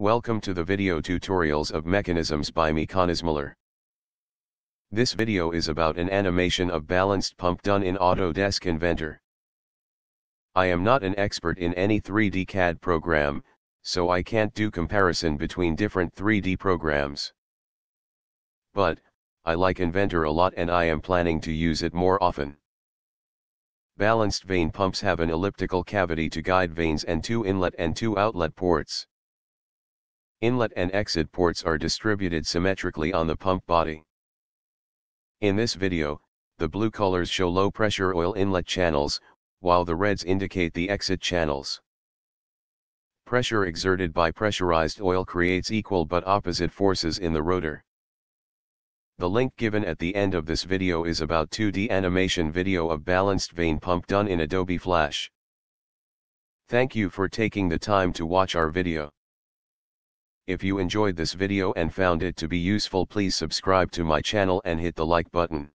Welcome to the video tutorials of mechanisms by Mekanizmalar. This video is about an animation of balanced pump done in Autodesk Inventor. I am not an expert in any 3D CAD program, so I can't do comparison between different 3D programs. But, I like Inventor a lot and I am planning to use it more often. Balanced vane pumps have an elliptical cavity to guide vanes and two inlet and two outlet ports. Inlet and exit ports are distributed symmetrically on the pump body. In this video, the blue colors show low pressure oil inlet channels, while the reds indicate the exit channels. Pressure exerted by pressurized oil creates equal but opposite forces in the rotor. The link given at the end of this video is about 2D animation video of balanced vane pump done in Adobe Flash. Thank you for taking the time to watch our video. If you enjoyed this video and found it to be useful please subscribe to my channel and hit the like button.